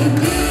You.